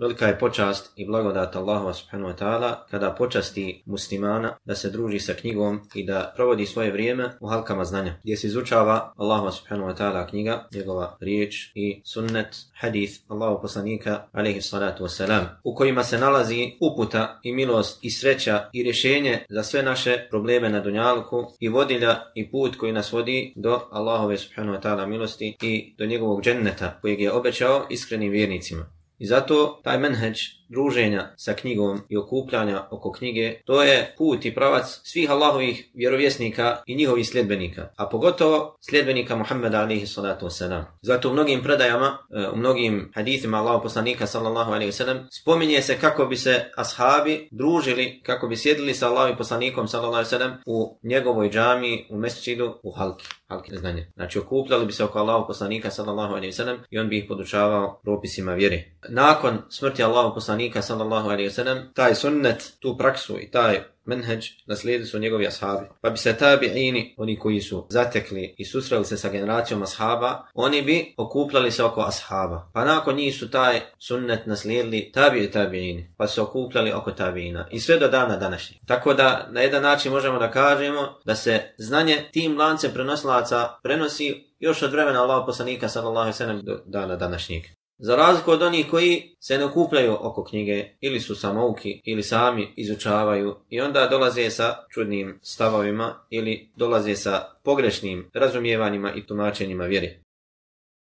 Velika je počast i blagodat Allahu subhanahu wa ta'ala kada počasti muslimana da se druži sa knjigom i da provodi svoje vrijeme u halkama znanja, gdje se izučava Allahu subhanahu wa ta'ala knjiga, njegova riječ i sunnet, hadith Allahu poslanika, alaihi salatu wasalam, u kojima se nalazi uputa i milost i sreća i rješenje za sve naše probleme na dunjalku i vodilja i put koji nas vodi do Allahove subhanahu wa ta'ala milosti i do njegovog dženneta kojeg je obećao iskrenim vjernicima. I zato taj menheđ druženja sa knjigom i okupljanja oko knjige, to je put i pravac svih Allahovih vjerovjesnika i njihovih sljedbenika, a pogotovo sljedbenika Muhammeda alihi salatu wasalam. Zato u mnogim predajama, e, u mnogim hadithima Allahov poslanika sallallahu alaihi wasalam, spominje se kako bi se ashabi družili, kako bi sjedili sa Allahovim poslanikom sallallahu alaihi wasalam u njegovoj džami, u mesčidu, u halki halki znanje. Znači okupljali bi se oko Allahov poslanika sallallahu alejhi ve sellem i on bi ih podučavao propisima vjere. Nakon smrti Allahov poslanika sallallahu alejhi ve sellem, taj sunnet, tu praksu i taj menheđ naslijedili su njegovi ashabi. Pa bi se tabi'ini, oni koji su zatekli i susreli se sa generacijom ashaba, oni bi okupljali se oko ashaba. Pa nakon njih su taj sunnet naslijedili tabi'i tabi'ini, pa su okupljali oko tabi'ina. I sve do dana današnjeg. Tako da na jedan način možemo da kažemo da se znanje tim lancem prenosilaca prenosi još od vremena Allaha poslanika sallallahu alejhi ve sellem do dana današnjeg. Za razliku od onih koji se ne okupljaju oko knjige, ili su samouki, ili sami izučavaju, i onda dolaze sa čudnim stavovima, ili dolaze sa pogrešnim razumijevanjima i tumačenjima vjeri.